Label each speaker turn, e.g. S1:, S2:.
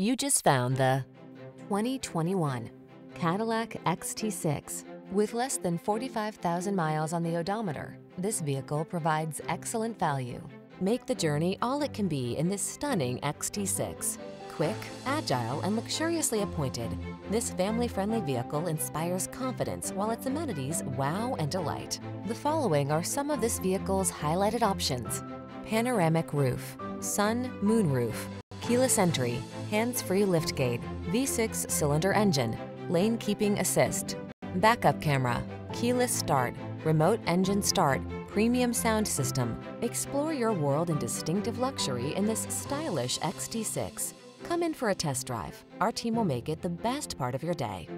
S1: You just found the 2021 Cadillac XT6. With less than 45,000 miles on the odometer, this vehicle provides excellent value. Make the journey all it can be in this stunning XT6. Quick, agile, and luxuriously appointed, this family-friendly vehicle inspires confidence while its amenities wow and delight. The following are some of this vehicle's highlighted options. Panoramic roof, sun, moon roof, keyless entry, hands-free liftgate, V6 cylinder engine, lane keeping assist, backup camera, keyless start, remote engine start, premium sound system. Explore your world in distinctive luxury in this stylish XT6. Come in for a test drive. Our team will make it the best part of your day.